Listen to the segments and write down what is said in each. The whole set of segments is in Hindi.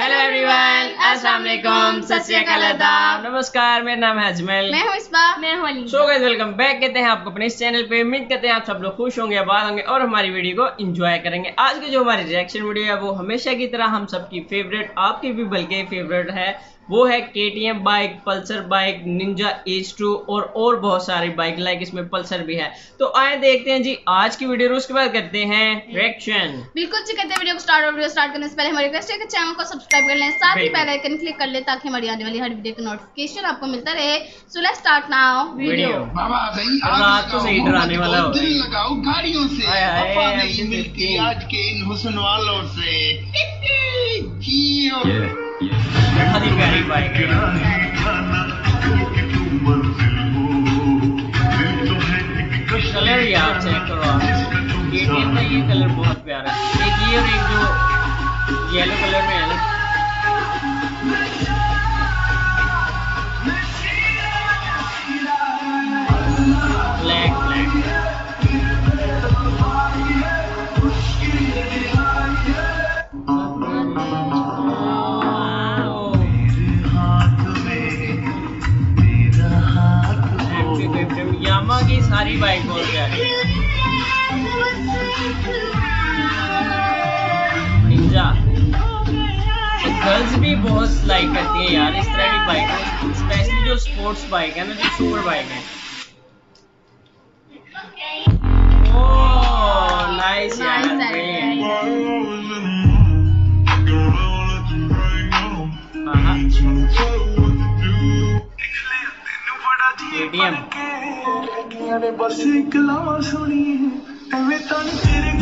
हेलो एवरीवन अस्सलाम वालेकुम सत श्री अकाल आदाब नमस्कार मेरा नाम है अजमल। मैं हूँ इसबा मैं हूँ Ali so guys welcome back कहते हैं आपको अपने इस चैनल पे। उम्मीद करते हैं आप सब लोग खुश होंगे आबाद होंगे और हमारी वीडियो को एंजॉय करेंगे। आज की जो हमारी रिएक्शन वीडियो है वो हमेशा की तरह हम सबकी फेवरेट आपकी भी बल्कि फेवरेट है। वो है K T M bike Pulsar bike Ninja H two और और बहुत सारी बाइक लाइक इसमें पल्सर भी है। तो आए देखते हैं जी आज की वीडियो उसके बाद करते हैं रिएक्शन बिल्कुल जी कहते हैं वीडियो को स्टार्ट और वीडियो स्टार्ट करने से पहले हमारी रिक्वेस्ट है कि चैनल को सब्सक्राइब कर लें साथ ही बिल्कुल। बेल आइकन क्लिक कर लें ताकि हमारी आने वाली हर वीडियो का नोटिफिकेशन आपको मिलता रहे। So let's start now video. Video रात सही डराने वाला हो। दिल लगाओ गाड़ियों से। हाय हाय, वफा नहीं मिलती आज के इन हुस्न वालों से। जियो कलर यार चेक करो आप KTM का ये कलर बहुत प्यारा है। एक ये और एक जो येलो कलर में है ना यामा की सारी बाइक बहुत प्यारी है निंजा गर्ल्स भी बहुत लाइक करती है यार इस तरह की बाइक स्पेशली जो स्पोर्ट्स बाइक है ना जो सुपर बाइक है। ओह नाइस यार Nice, nice, brilliant. nice. हाँ। KTM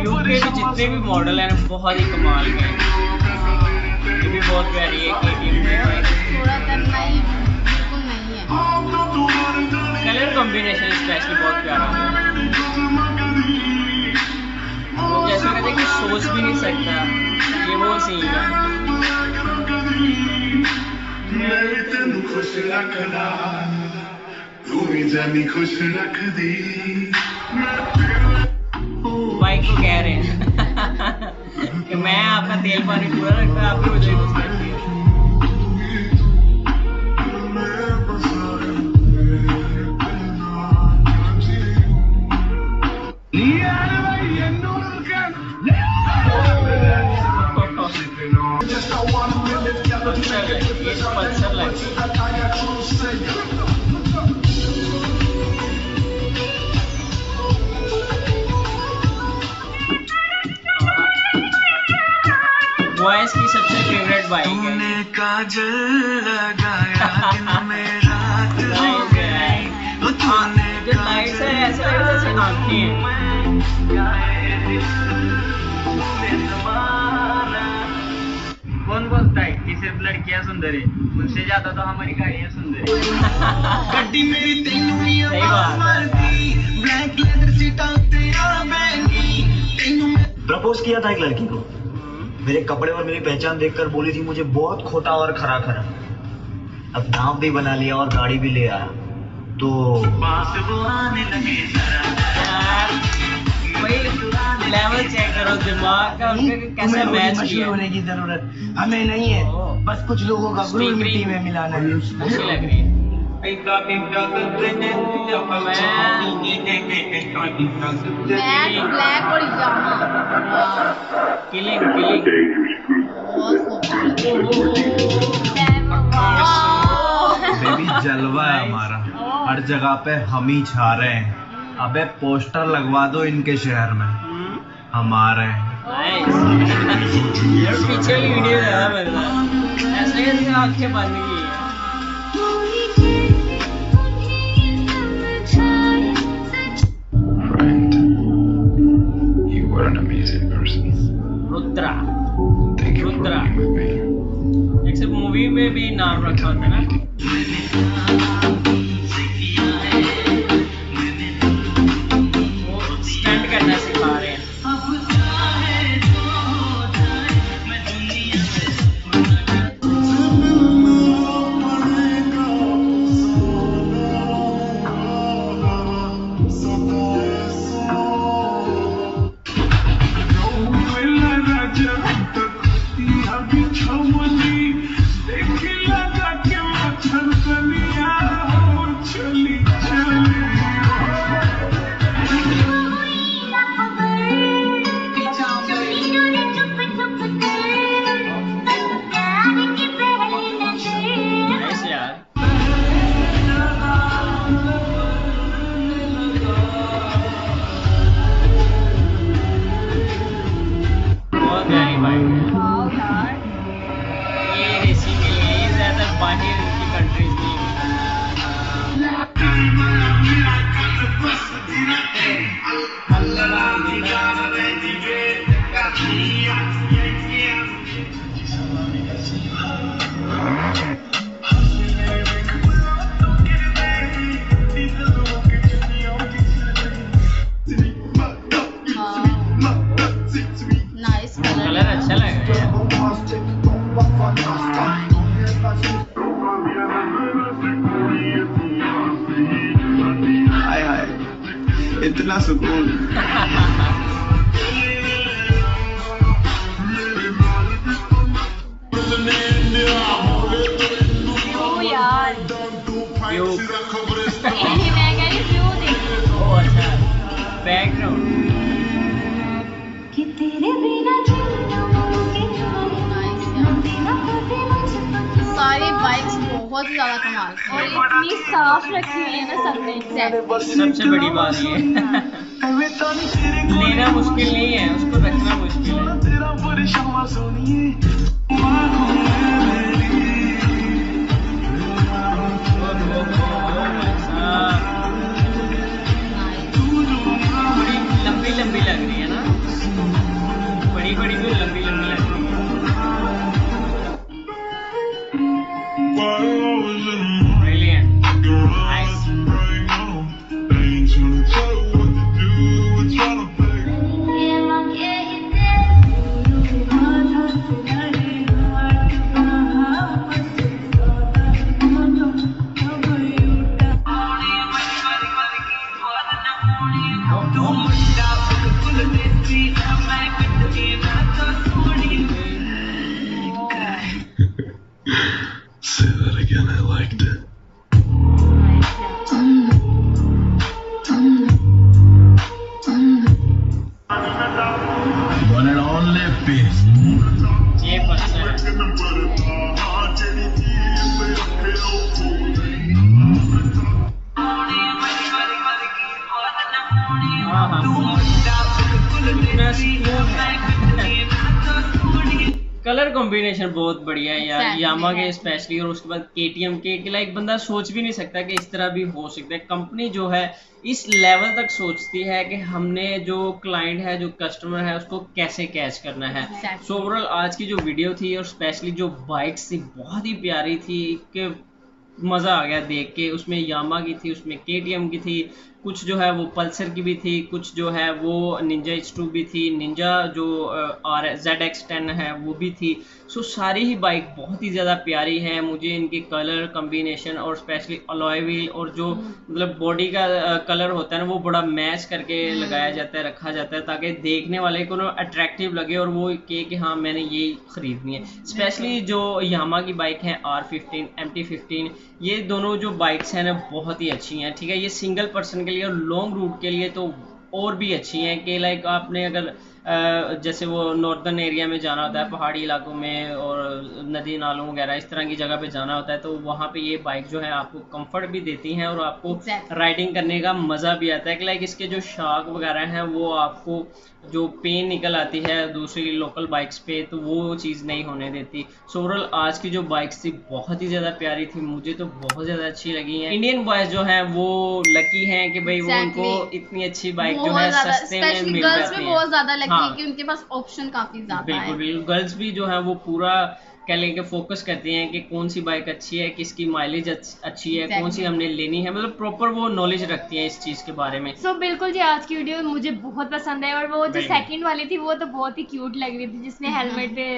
ड्यूक के भी जितने भी मॉडल हैं बहुत ही कमाल के हैं। ये भी बहुत प्यारी है की बाइक थोड़ा करना ही बिल्कुल नहीं है। कलर कॉम्बिनेशन स्पेशली बहुत प्यारा है। वो जैसे कहते हैं कि सोच भी नहीं सकता। ये वो सीन है। जानी खुश रख दी बाइक को कह रहे हैं कि मैं आपका तेल पानी पूरा रखता आपकी बॉयज़ की सबसे फेवरेट बाइक तूने काजल लगाया दिन में रात हो गई कौन बोलता है? कि सिर्फ़ लड़कियाँ सुंदर? है उनसे ज़्यादा तो हमारी गाड़ियाँ सुंदर। है गड्डी मेरी तेनू ही आवाज़ मारती। ब्लैक लेदर प्रपोज किया था एक लड़की को। मेरे कपड़े और मेरी पहचान देखकर बोली थी मुझे बहुत खोटा और खरा खरा अब नाम भी बना लिया और गाड़ी भी ले आया तो पास वो आने लगे जरा यार भाई लेवल चेक करो दिमाग का कैसे मैच किया होने की ज़रूरत हमें नहीं है बस कुछ लोगों का गुरूर मिट्टी में मिलाना है अच्छी लग रही है ब्लैक और यामा किलिंग killing. बेबी जलवा है हमारा। हर जगह पे हम ही छा रहे हैं। अबे पोस्टर लगवा दो इनके शहर में। हम आ रहे हैं। पीछे वीडियो है मेरे ऐसे कैसे आँखें बंद रुद्रा एक सिर्फ़ मूवी में भी नाम रखा होता है ना अच्छा लग रहा है हाय हाय इतना सुकून। व्यू यार व्यू ये ही ज़्यादा कमाल और इतनी साफ़ रखी है ना सबने सबसे बड़ी बात ये लेना मुश्किल नहीं है उसको रखना मुश्किल है best. कलर कॉम्बिनेशन बहुत बढ़िया है यार Exactly, यामा के स्पेशली और उसके बाद केटीएम के कि लाइक बंदा सोच भी नहीं सकता कि इस तरह भी हो सकता है। कंपनी जो है इस लेवल तक सोचती है कि हमने जो क्लाइंट है जो कस्टमर है उसको कैसे कैच करना है। Exactly. सो ओवरऑल आज की जो वीडियो थी और स्पेशली जो बाइक्स थी बहुत ही प्यारी थी कि मज़ा आ गया देख के। उसमें यामा की थी उसमें के की थी कुछ जो है वो पल्सर की भी थी कुछ जो है वो निंजा एच टू भी थी निंजा जो आर जेड एक्स टेन है वो भी थी। सो सारी ही बाइक बहुत ही ज़्यादा प्यारी है। मुझे इनके कलर कम्बिनेशन और स्पेशली अलॉय व्हील और जो मतलब बॉडी का कलर होता है ना वो बड़ा मैच करके लगाया जाता है रखा जाता है ताकि देखने वाले को ना अट्रैक्टिव लगे और वो कहे कि हाँ मैंने ये खरीदनी है। स्पेशली जो यामा की बाइक है R fifteen M T fifteen ये दोनों जो बाइक्स हैं ना बहुत ही अच्छी हैं ठीक है? ये सिंगल पर्सन के लिए और लॉन्ग रूट के लिए तो और भी अच्छी हैं कि लाइक आपने अगर जैसे वो नॉर्दर्न एरिया में जाना होता है पहाड़ी इलाकों में और नदी नालों वगैरह इस तरह की जगह पे जाना होता है तो वहाँ पे ये बाइक जो है आपको कंफर्ट भी देती हैं और आपको Exactly. राइडिंग करने का मज़ा भी आता है। कि लाइक इसके जो शाक वगैरह हैं वो आपको जो पेन निकल आती है दूसरी लोकल बाइक्स पे तो वो चीज़ नहीं होने देती। सो ओवरऑल आज की जो बाइक्स थी बहुत ही ज़्यादा प्यारी थी। मुझे तो बहुत ज़्यादा अच्छी लगी हैं। इंडियन बॉयज़ जो हैं वो लकी हैं कि भाई वो उनको इतनी अच्छी बाइक जो है सस्ते में मिल जाती है। हाँ। कि उनके पास ऑप्शन काफ़ी ज़्यादा है। बिल्कुल। गर्ल्स भी जो है वो पूरा कह लें कि फोकस करती हैं कि कौन सी बाइक अच्छी है किसकी माइलेज अच्छी है कौन सी हमने लेनी है। मतलब प्रॉपर वो नॉलेज रखती हैं इस चीज़ के बारे में। सो बिल्कुल जी आज की वीडियो मुझे बहुत पसंद है और वो जो। सेकंड वाली थी वो तो बहुत ही क्यूट लग रही थी जिसने हेलमेट पे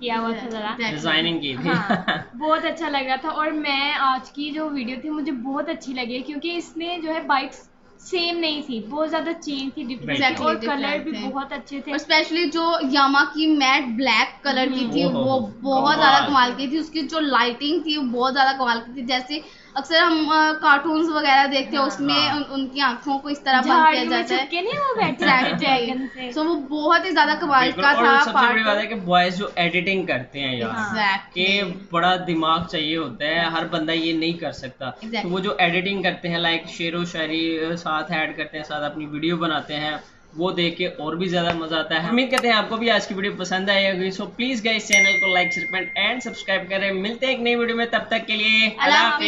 किया हुआ था जरा। डिज़ाइनिंग की थी। हाँ बहुत अच्छा लग रहा था और मैं आज की जो वीडियो थी मुझे बहुत अच्छी लगी है क्योंकि इसमें जो है बाइक्स सेम नहीं थी बहुत ज़्यादा चेंज थी डिफरेंट Exactly, और कलर भी बहुत अच्छे थे। और स्पेशली जो यामा की मैट ब्लैक कलर की थी वो बहुत ज़्यादा कमाल। की थी। उसकी जो लाइटिंग थी वो बहुत ज़्यादा कमाल की थी। जैसे अक्सर हम कार्टून्स वगैरह देखते हैं उसमें हाँ। उन, उनकी आँखों को इस तरह बंद किया जाता है। छुप के नहीं वो बैठे थे ड्रैगन से। वो बहुत ही ज़्यादा कमाल का था सबसे बड़ी बात है कि बॉयज़ जो एडिटिंग करते हैं यार. कि बड़ा दिमाग चाहिए होता है हर बंदा ये नहीं कर सकता। तो वो जो एडिटिंग करते हैं लाइक शेरो शायरी साथ ऐड करते हैं साथ अपनी वीडियो बनाते हैं वो देख के और भी ज़्यादा मज़ा आता है। उम्मीद करते हैं आपको भी आज की वीडियो पसंद आई होगी। सो प्लीज़ गाइस चैनल को लाइक शेयर एंड सब्सक्राइब करें। मिलते हैं एक नई वीडियो में तब तक के लिए अल्लाह।